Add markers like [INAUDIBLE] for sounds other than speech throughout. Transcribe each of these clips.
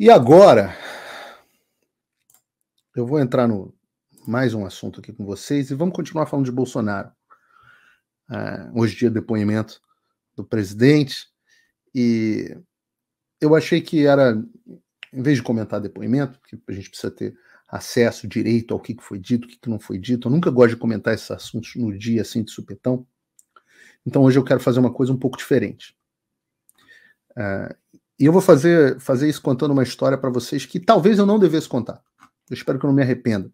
E agora, eu vou entrar no mais um assunto aqui com vocês e vamos continuar falando de Bolsonaro. Uh, hoje dia depoimento do presidente e eu achei que era, em vez de comentar depoimento, porque a gente precisa ter acesso direito ao que foi dito, o que não foi dito. Eu nunca gosto de comentar esses assuntos no dia assim de supetão. Então hoje eu quero fazer uma coisa um pouco diferente. Uh, e eu vou fazer, fazer isso contando uma história para vocês que talvez eu não devesse contar. Eu espero que eu não me arrependa.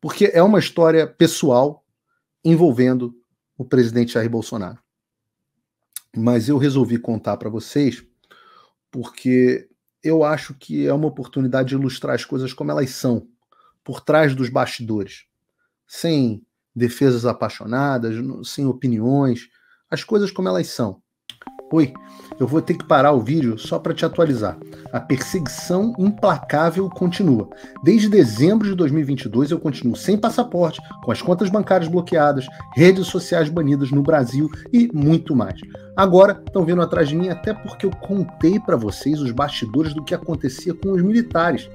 Porque é uma história pessoal envolvendo o presidente Jair Bolsonaro. Mas eu resolvi contar para vocês porque eu acho que é uma oportunidade de ilustrar as coisas como elas são, por trás dos bastidores, sem defesas apaixonadas, sem opiniões, as coisas como elas são. Oi, eu vou ter que parar o vídeo só para te atualizar. A perseguição implacável continua. Desde dezembro de 2022 eu continuo sem passaporte, com as contas bancárias bloqueadas, redes sociais banidas no Brasil e muito mais. Agora estão vindo atrás de mim até porque eu contei para vocês os bastidores do que acontecia com os militares.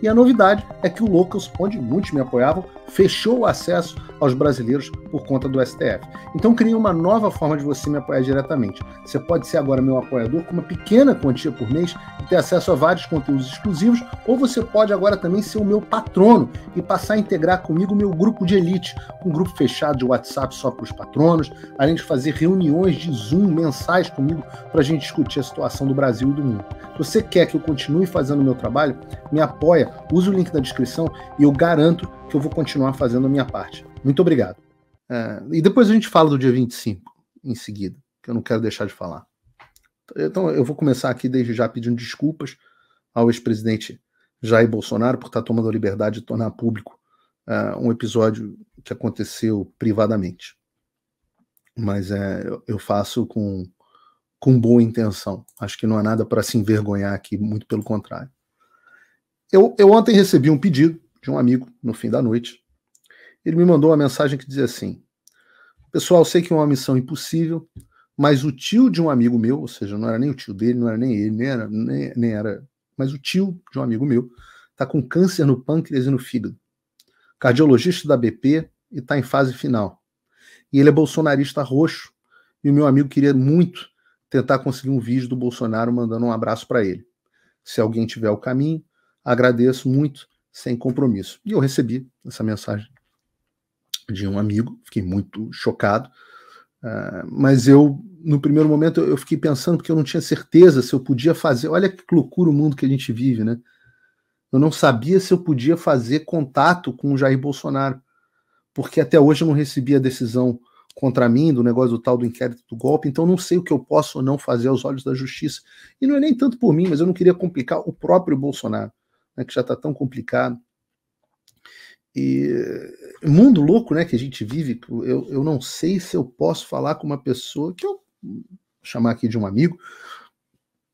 E a novidade é que o Locals, onde muitos me apoiavam, fechou o acesso aos brasileiros por conta do STF. Então criei uma nova forma de você me apoiar diretamente. Você pode ser agora meu apoiador com uma pequena quantia por mês e ter acesso a vários conteúdos exclusivos, ou você pode agora também ser o meu patrono e passar a integrar comigo o meu grupo de elite, um grupo fechado de WhatsApp só para os patronos, além de fazer reuniões de Zoom mensais comigo para a gente discutir a situação do Brasil e do mundo. Se você quer que eu continue fazendo o meu trabalho, me apoia, use o link na descrição e eu garanto que eu vou continuar fazendo a minha parte. Muito obrigado. É, e depois a gente fala do dia 25 em seguida, que eu não quero deixar de falar. Então eu vou começar aqui desde já pedindo desculpas ao ex-presidente Jair Bolsonaro por estar tomando a liberdade de tornar público uh, um episódio que aconteceu privadamente. Mas é, eu faço com, com boa intenção. Acho que não há nada para se envergonhar aqui, muito pelo contrário. Eu, eu ontem recebi um pedido de um amigo no fim da noite. Ele me mandou uma mensagem que dizia assim: Pessoal, sei que é uma missão impossível, mas o tio de um amigo meu, ou seja, não era nem o tio dele, não era nem ele, nem era, nem, nem era mas o tio de um amigo meu está com câncer no pâncreas e no fígado. Cardiologista da BP e está em fase final. E ele é bolsonarista roxo, e o meu amigo queria muito tentar conseguir um vídeo do Bolsonaro mandando um abraço para ele. Se alguém tiver o caminho, agradeço muito sem compromisso. E eu recebi essa mensagem de um amigo, fiquei muito chocado, uh, mas eu, no primeiro momento, eu fiquei pensando porque eu não tinha certeza se eu podia fazer. Olha que loucura o mundo que a gente vive, né? Eu não sabia se eu podia fazer contato com o Jair Bolsonaro, porque até hoje eu não recebi a decisão contra mim do negócio do tal do inquérito do golpe, então não sei o que eu posso ou não fazer aos olhos da justiça. E não é nem tanto por mim, mas eu não queria complicar o próprio Bolsonaro né, que já está tão complicado. E mundo louco né, que a gente vive, eu, eu não sei se eu posso falar com uma pessoa que eu vou chamar aqui de um amigo,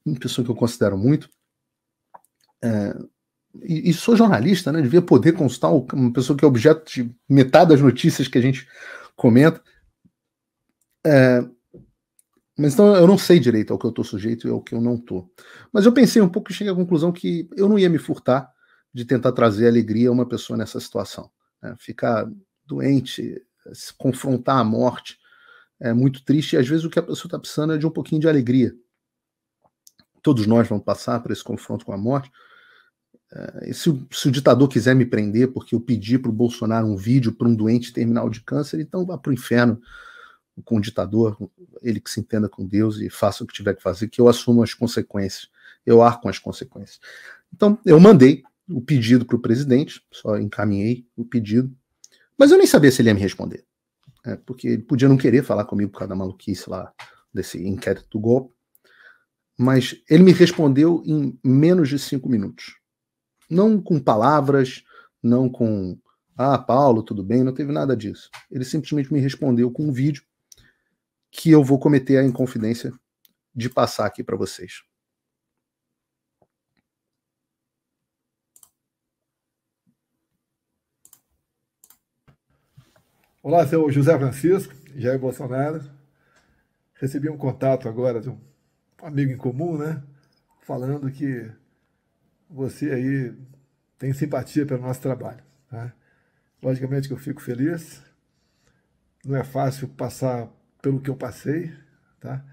uma pessoa que eu considero muito, é, e, e, sou jornalista, né? Devia poder consultar uma pessoa que é objeto de metade das notícias que a gente comenta. É, mas então eu não sei direito ao que eu estou sujeito e ao que eu não estou. Mas eu pensei um pouco e cheguei à conclusão que eu não ia me furtar de tentar trazer alegria a uma pessoa nessa situação. Né? Ficar doente, se confrontar a morte é muito triste e às vezes o que a pessoa está precisando é de um pouquinho de alegria. Todos nós vamos passar por esse confronto com a morte. É, se, o, se, o, ditador quiser me prender porque eu pedi para o Bolsonaro um vídeo para um doente terminal de câncer, então vá para o inferno com o ditador, ele que se entenda com Deus e faça o que tiver que fazer, que eu assumo as consequências, eu arco as consequências. Então, eu mandei o pedido para o presidente, só encaminhei o pedido, mas eu nem sabia se ele ia me responder, né, porque ele podia não querer falar comigo por causa da maluquice lá, desse inquérito do golpe, mas ele me respondeu em menos de cinco minutos. Não com palavras, não com ah, Paulo, tudo bem, não teve nada disso. Ele simplesmente me respondeu com um vídeo que eu vou cometer a inconfidência de passar aqui para vocês. Olá, sou José Francisco, Jair Bolsonaro. Recebi um contato agora de um amigo em comum, né? Falando que você aí tem simpatia pelo nosso trabalho. Tá? Logicamente que eu fico feliz. Não é fácil passar pelo que eu passei, tá?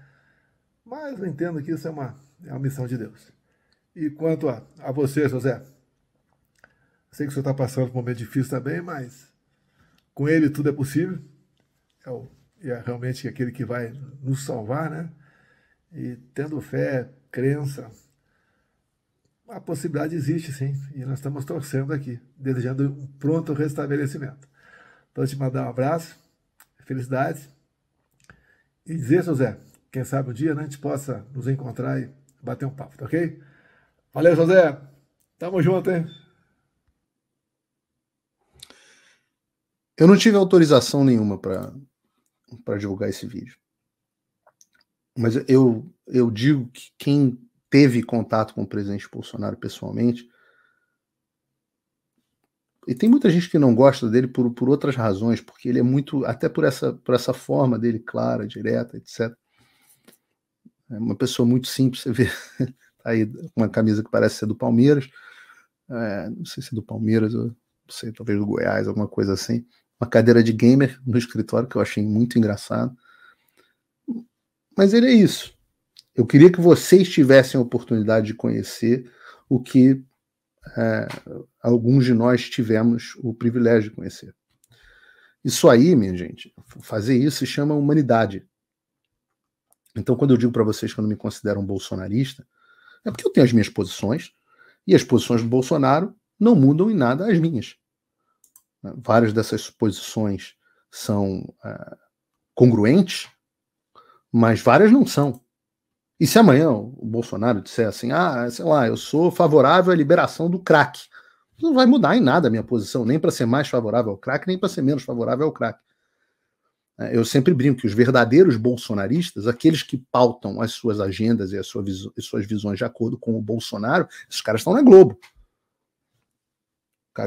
Mas eu entendo que isso é uma, é uma missão de Deus. E quanto a, a você, José, sei que o senhor está passando por um momento difícil também, mas com ele tudo é possível. É, o, é realmente aquele que vai nos salvar, né? E tendo fé, crença, a possibilidade existe sim. E nós estamos torcendo aqui, desejando um pronto restabelecimento. Então, te mandar um abraço, felicidades. E dizer, José, quem sabe um dia né, a gente possa nos encontrar e bater um papo, tá ok? Valeu, José. Tamo junto, hein? Eu não tive autorização nenhuma para divulgar esse vídeo. Mas eu, eu digo que quem teve contato com o presidente Bolsonaro pessoalmente. E tem muita gente que não gosta dele por, por outras razões, porque ele é muito, até por essa, por essa forma dele clara, direta, etc. É uma pessoa muito simples, você vê [LAUGHS] tá aí uma camisa que parece ser do Palmeiras, é, não sei se é do Palmeiras, não sei, talvez do Goiás, alguma coisa assim. Uma cadeira de gamer no escritório que eu achei muito engraçado. Mas ele é isso. Eu queria que vocês tivessem a oportunidade de conhecer o que é, alguns de nós tivemos o privilégio de conhecer. Isso aí, minha gente, fazer isso se chama humanidade. Então, quando eu digo para vocês que eu não me considero um bolsonarista, é porque eu tenho as minhas posições e as posições do Bolsonaro não mudam em nada as minhas. Várias dessas posições são é, congruentes, mas várias não são. E se amanhã o Bolsonaro disser assim, ah, sei lá, eu sou favorável à liberação do crack, não vai mudar em nada a minha posição, nem para ser mais favorável ao crack, nem para ser menos favorável ao crack. É, eu sempre brinco que os verdadeiros bolsonaristas, aqueles que pautam as suas agendas e as suas, visões de acordo com o Bolsonaro, esses caras estão na Globo.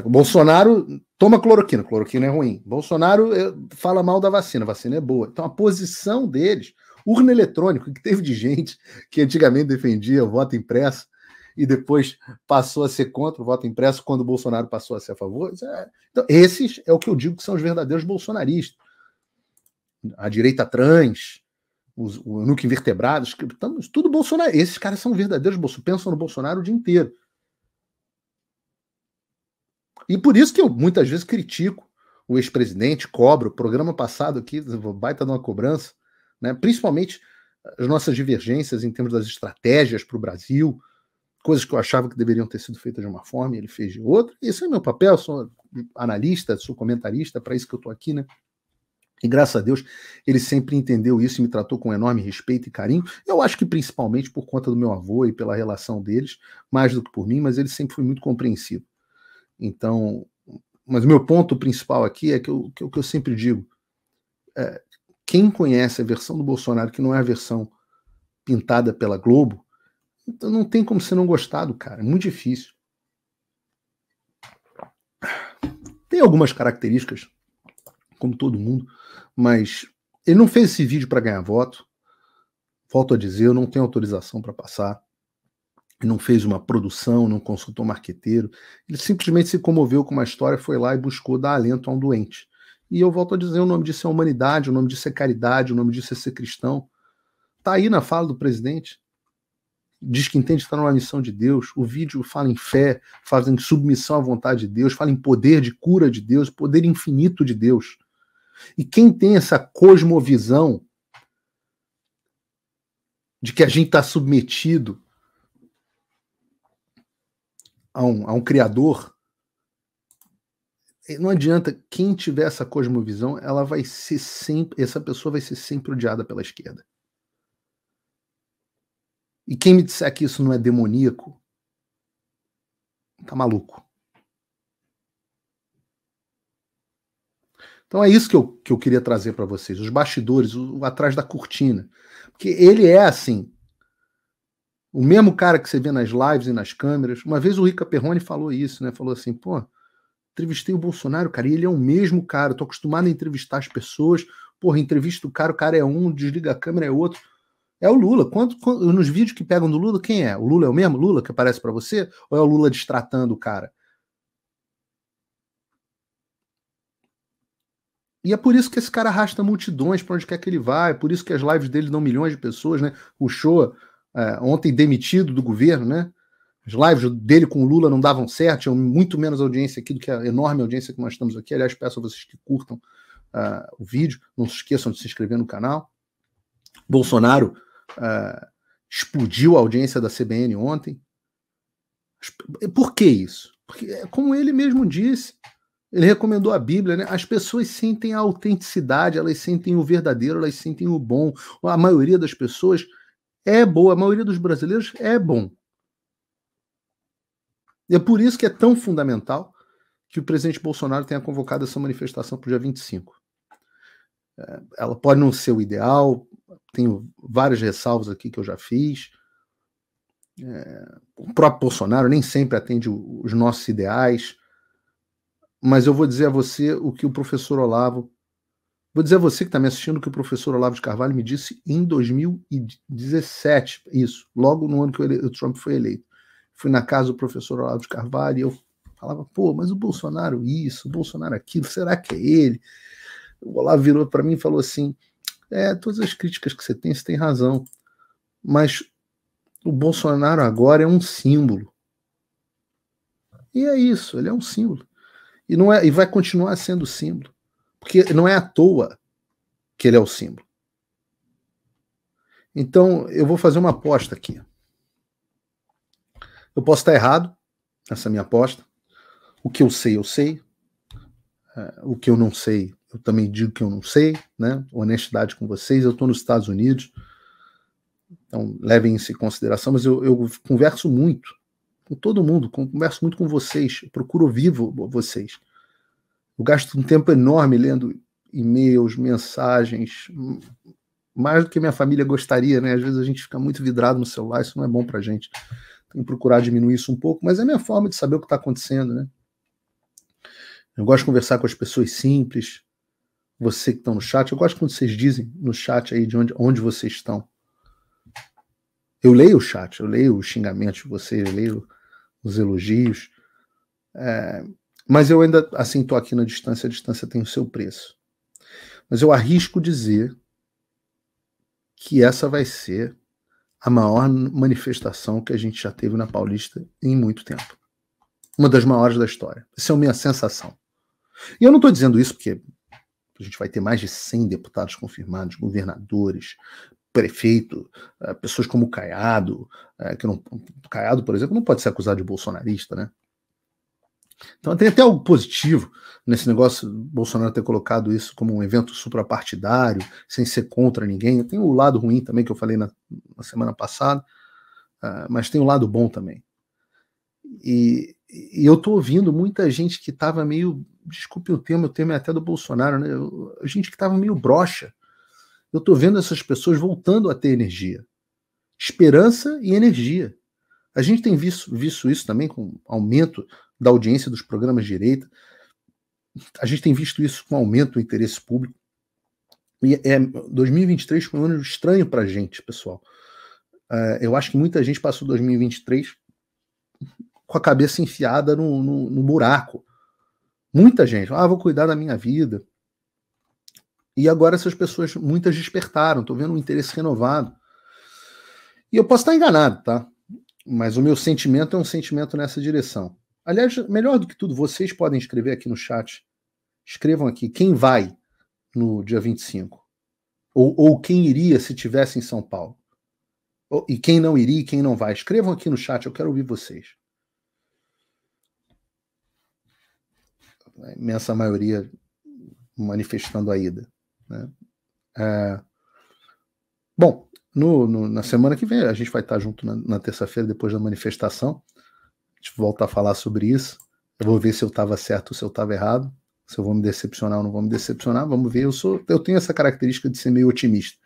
O Bolsonaro toma cloroquina, cloroquina é ruim. Bolsonaro eh, fala mal da vacina, vacina é boa. Então a posição deles urna eletrônico, que teve de gente que antigamente defendia o voto impresso e depois passou a ser contra o voto impresso quando o Bolsonaro passou a ser a favor. É, então, esses é o que eu digo que são os verdadeiros bolsonaristas. A direita trans, os, o núcleo invertebrados, tudo Bolsonaro. Esses caras são verdadeiros bolsonaristas, pensam no Bolsonaro o dia inteiro. E por isso que eu muitas vezes critico o ex-presidente, cobro. O programa passado aqui, baita de uma cobrança, né? principalmente as nossas divergências em termos das estratégias para o Brasil, coisas que eu achava que deveriam ter sido feitas de uma forma e ele fez de outra. Esse é meu papel, sou analista, sou comentarista, para isso que eu estou aqui, né? E graças a Deus ele sempre entendeu isso e me tratou com enorme respeito e carinho. Eu acho que principalmente por conta do meu avô e pela relação deles, mais do que por mim, mas ele sempre foi muito compreensivo. Então, mas o meu ponto principal aqui é que o que, que, eu sempre digo: é, quem conhece a versão do Bolsonaro, que não é a versão pintada pela Globo, então não tem como você não gostar do cara. É muito difícil. Tem algumas características, como todo mundo, mas ele não fez esse vídeo para ganhar voto. Volto a dizer, eu não tenho autorização para passar. Ele não fez uma produção, não consultou um marqueteiro. Ele simplesmente se comoveu com uma história, foi lá e buscou dar alento a um doente. E eu volto a dizer: o nome disso é humanidade, o nome disso é caridade, o nome disso é ser cristão. Está aí na fala do presidente. Diz que entende estar numa missão de Deus. O vídeo fala em fé, fala em submissão à vontade de Deus, fala em poder de cura de Deus, poder infinito de Deus. E quem tem essa cosmovisão de que a gente está submetido a um, a um Criador não adianta, quem tiver essa cosmovisão, ela vai ser sempre, essa pessoa vai ser sempre odiada pela esquerda. E quem me disser que isso não é demoníaco, tá maluco. Então é isso que eu, que eu queria trazer para vocês, os bastidores, o, o, atrás da cortina. Porque ele é assim. O mesmo cara que você vê nas lives e nas câmeras. Uma vez o Rica Perrone falou isso, né? Falou assim, pô, entrevistei o Bolsonaro, cara, e ele é o mesmo cara. Eu tô acostumado a entrevistar as pessoas. Porra, entrevista o cara, o cara é um, desliga a câmera é outro. É o Lula. Quanto, quanto, nos vídeos que pegam do Lula, quem é? O Lula é o mesmo Lula que aparece para você? Ou é o Lula destratando o cara? E é por isso que esse cara arrasta multidões para onde quer que ele vá, é por isso que as lives dele dão milhões de pessoas, né? O show é, ontem demitido do governo, né? As lives dele com o Lula não davam certo, tinham muito menos audiência aqui do que a enorme audiência que nós estamos aqui. Aliás, peço a vocês que curtam uh, o vídeo, não se esqueçam de se inscrever no canal. Bolsonaro uh, explodiu a audiência da CBN ontem. Por que isso? Porque, é como ele mesmo disse, ele recomendou a Bíblia, né? As pessoas sentem a autenticidade, elas sentem o verdadeiro, elas sentem o bom. A maioria das pessoas é boa, a maioria dos brasileiros é bom. E é por isso que é tão fundamental que o presidente Bolsonaro tenha convocado essa manifestação para o dia 25. É, ela pode não ser o ideal, tenho várias ressalvas aqui que eu já fiz. É, o próprio Bolsonaro nem sempre atende os nossos ideais mas eu vou dizer a você o que o professor Olavo. Vou dizer a você que está me assistindo que o professor Olavo de Carvalho me disse em 2017, isso, logo no ano que o Trump foi eleito. Fui na casa do professor Olavo de Carvalho e eu falava, pô, mas o Bolsonaro isso, o Bolsonaro aquilo, será que é ele? O Olavo virou para mim e falou assim: é, todas as críticas que você tem, você tem razão, mas o Bolsonaro agora é um símbolo. E é isso, ele é um símbolo. E, não é, e vai continuar sendo símbolo. Porque não é à toa que ele é o símbolo. Então, eu vou fazer uma aposta aqui. Eu posso estar errado nessa minha aposta. O que eu sei, eu sei. É, o que eu não sei, eu também digo que eu não sei, né? Honestidade com vocês. Eu estou nos Estados Unidos, então levem isso em consideração, mas eu, eu converso muito com todo mundo, converso muito com vocês, procuro ouvir vocês. Eu gasto um tempo enorme lendo e-mails, mensagens, mais do que minha família gostaria, né? Às vezes a gente fica muito vidrado no celular, isso não é bom pra gente. Tem que procurar diminuir isso um pouco, mas é a minha forma de saber o que está acontecendo, né? Eu gosto de conversar com as pessoas simples, você que estão no chat, eu gosto quando vocês dizem no chat aí de onde, onde vocês estão. Eu leio o chat, eu leio os xingamentos de vocês, eu leio os elogios. É, mas eu ainda, assim, estou aqui na distância, a distância tem o seu preço. Mas eu arrisco dizer que essa vai ser a maior manifestação que a gente já teve na Paulista em muito tempo. Uma das maiores da história. Essa é a minha sensação. E eu não estou dizendo isso porque a gente vai ter mais de 100 deputados confirmados, governadores, prefeito, eh, pessoas como Caiado, eh, que não, Caiado, por exemplo, não pode ser acusado de bolsonarista, né? Então tem até algo positivo nesse negócio, Bolsonaro ter colocado isso como um evento suprapartidário, sem ser contra ninguém. Tem o lado ruim também que eu falei na, na semana passada, uh, mas tem o lado bom também. E, e eu estou ouvindo muita gente que estava meio, desculpe o termo, o termo é até do Bolsonaro, né? gente que estava meio broxa eu estou vendo essas pessoas voltando a ter energia. Esperança e energia. A gente tem visto, visto isso também com aumento da audiência dos programas de direita. A gente tem visto isso com aumento do interesse público. E é, 2023 foi um ano estranho para a gente, pessoal. Uh, eu acho que muita gente passou 2023 com a cabeça enfiada no, no, no buraco. Muita gente. Ah, vou cuidar da minha vida. E agora essas pessoas, muitas despertaram, estou vendo um interesse renovado. E eu posso estar enganado, tá? Mas o meu sentimento é um sentimento nessa direção. Aliás, melhor do que tudo, vocês podem escrever aqui no chat. Escrevam aqui quem vai no dia 25. Ou, ou quem iria se tivesse em São Paulo. Ou, e quem não iria e quem não vai. Escrevam aqui no chat, eu quero ouvir vocês. A imensa maioria manifestando a ida. Né? É... Bom, no, no, na semana que vem a gente vai estar junto na, na terça-feira, depois da manifestação. A gente volta a falar sobre isso. Eu vou ver se eu estava certo ou se eu estava errado. Se eu vou me decepcionar ou não vou me decepcionar. Vamos ver. Eu, sou, eu tenho essa característica de ser meio otimista.